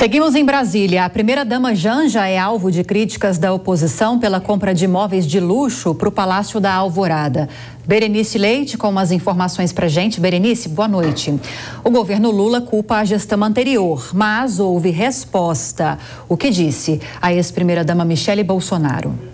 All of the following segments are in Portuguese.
Seguimos em Brasília. A primeira-dama Janja é alvo de críticas da oposição pela compra de imóveis de luxo para o Palácio da Alvorada. Berenice Leite com as informações para gente. Berenice, boa noite. O governo Lula culpa a gestão anterior, mas houve resposta. O que disse a ex-primeira-dama Michele Bolsonaro?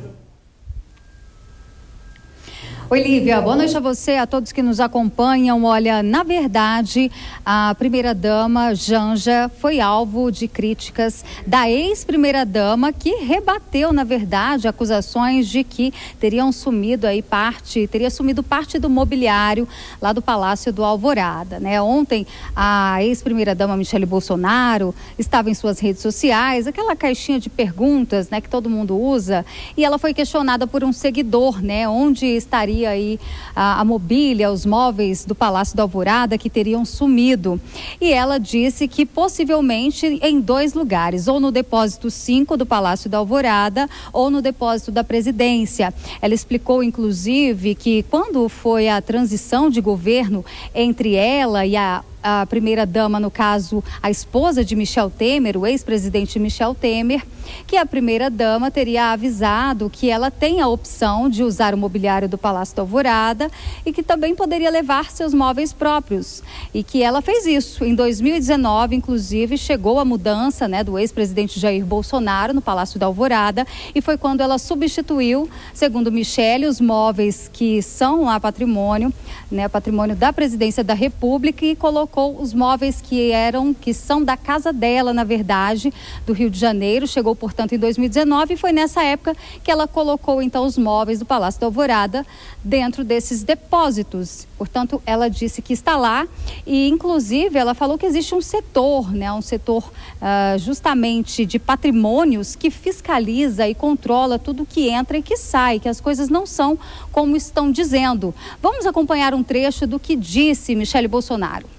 Oi, Lívia. Boa noite a você, a todos que nos acompanham. Olha, na verdade, a primeira-dama Janja foi alvo de críticas da ex-primeira-dama, que rebateu, na verdade, acusações de que teriam sumido aí parte, teria sumido parte do mobiliário lá do Palácio do Alvorada. Né? Ontem, a ex-primeira-dama Michele Bolsonaro estava em suas redes sociais, aquela caixinha de perguntas né, que todo mundo usa, e ela foi questionada por um seguidor, né, onde estaria aí a, a mobília, os móveis do Palácio da Alvorada que teriam sumido. E ela disse que possivelmente em dois lugares, ou no depósito 5 do Palácio da Alvorada ou no depósito da presidência. Ela explicou, inclusive, que quando foi a transição de governo entre ela e a a primeira-dama, no caso, a esposa de Michel Temer, o ex-presidente Michel Temer, que a primeira-dama teria avisado que ela tem a opção de usar o mobiliário do Palácio da Alvorada e que também poderia levar seus móveis próprios. E que ela fez isso. Em 2019, inclusive, chegou a mudança né, do ex-presidente Jair Bolsonaro no Palácio da Alvorada e foi quando ela substituiu, segundo Michele, os móveis que são lá patrimônio, né, patrimônio da presidência da República e colocou colocou os móveis que eram, que são da casa dela, na verdade, do Rio de Janeiro. Chegou, portanto, em 2019 e foi nessa época que ela colocou, então, os móveis do Palácio da Alvorada dentro desses depósitos. Portanto, ela disse que está lá e, inclusive, ela falou que existe um setor, né, um setor uh, justamente de patrimônios que fiscaliza e controla tudo que entra e que sai, que as coisas não são como estão dizendo. Vamos acompanhar um trecho do que disse Michele Bolsonaro.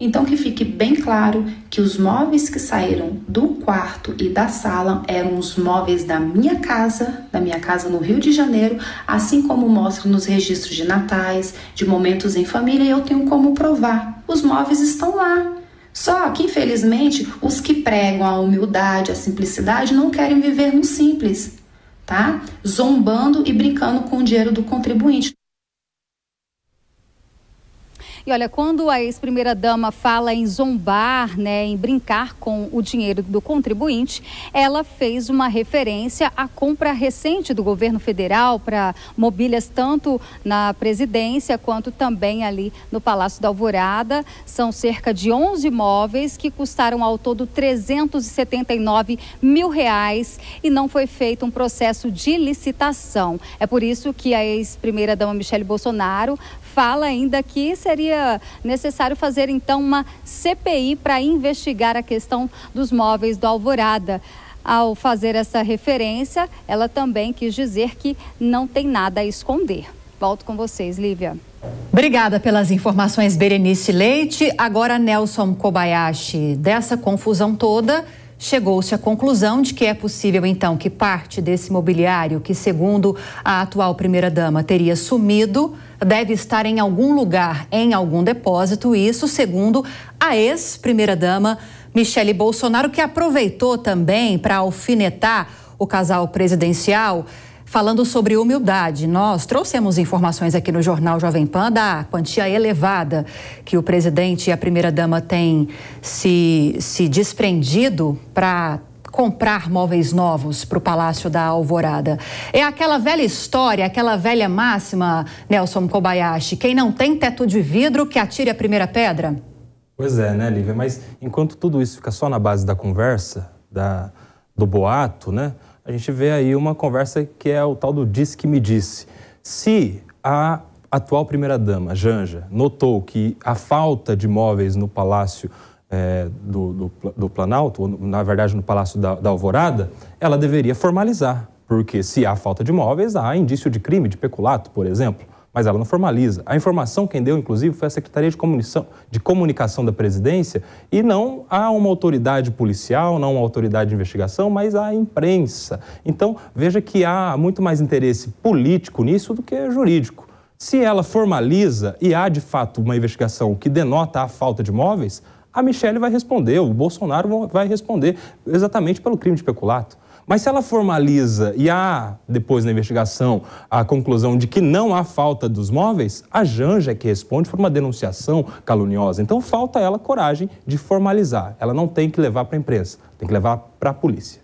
Então que fique bem claro que os móveis que saíram do quarto e da sala eram os móveis da minha casa, da minha casa no Rio de Janeiro, assim como mostra nos registros de natais, de momentos em família, e eu tenho como provar. Os móveis estão lá. Só que, infelizmente, os que pregam a humildade, a simplicidade, não querem viver no simples, tá? Zombando e brincando com o dinheiro do contribuinte. E olha, quando a ex-primeira-dama fala em zombar, né, em brincar com o dinheiro do contribuinte, ela fez uma referência à compra recente do governo federal para mobílias tanto na presidência quanto também ali no Palácio da Alvorada. São cerca de 11 imóveis que custaram ao todo 379 mil reais e não foi feito um processo de licitação. É por isso que a ex-primeira-dama Michele Bolsonaro fala ainda que seria necessário fazer então uma CPI para investigar a questão dos móveis do Alvorada. Ao fazer essa referência, ela também quis dizer que não tem nada a esconder. Volto com vocês, Lívia. Obrigada pelas informações, Berenice Leite. Agora, Nelson Kobayashi. Dessa confusão toda, chegou-se à conclusão de que é possível, então, que parte desse mobiliário, que, segundo a atual primeira-dama, teria sumido, deve estar em algum lugar, em algum depósito, isso segundo a ex-primeira-dama Michele Bolsonaro, que aproveitou também para alfinetar o casal presidencial falando sobre humildade. Nós trouxemos informações aqui no jornal Jovem Pan da quantia elevada que o presidente e a primeira-dama têm se, se desprendido para comprar móveis novos para o Palácio da Alvorada. É aquela velha história, aquela velha máxima, Nelson Kobayashi: quem não tem teto de vidro que atire a primeira pedra? Pois é, né, Lívia? Mas enquanto tudo isso fica só na base da conversa, da, do boato, né? A gente vê aí uma conversa que é o tal do disse que me disse. Se a atual primeira-dama, Janja, notou que a falta de móveis no Palácio é, do, do, do, Planalto, ou na verdade no Palácio da, da Alvorada, ela deveria formalizar. Porque se há falta de móveis, há indício de crime, de peculato, por exemplo mas ela não formaliza. A informação quem deu, inclusive, foi a Secretaria de Comunicação, de Comunicação da Presidência e não há uma autoridade policial, não uma autoridade de investigação, mas a imprensa. Então, veja que há muito mais interesse político nisso do que jurídico. Se ela formaliza e há de fato uma investigação que denota a falta de móveis, a Michelle vai responder, o Bolsonaro vai responder exatamente pelo crime de peculato. Mas se ela formaliza e há, depois na investigação, a conclusão de que não há falta dos móveis, a Janja é que responde por uma denunciação caluniosa. Então falta ela coragem de formalizar. Ela não tem que levar para a imprensa, tem que levar para a polícia.